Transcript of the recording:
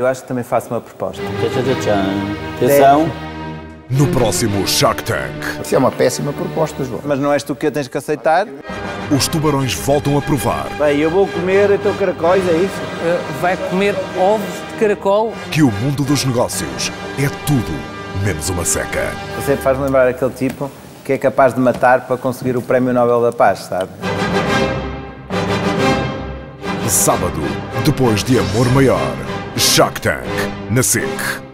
Eu acho que também faço uma proposta. Atenção. No próximo Shark Tank, Isso é uma péssima proposta, João. Mas não és tu que a tens que aceitar? os tubarões voltam a provar Bem, eu vou comer então caracóis, é isso? Uh, vai comer ovos de caracol. que o mundo dos negócios é tudo menos uma seca. Você faz-me lembrar aquele tipo que é capaz de matar para conseguir o Prémio Nobel da Paz, sabe? Sábado, depois de Amor Maior, Shark Tank, na SIC.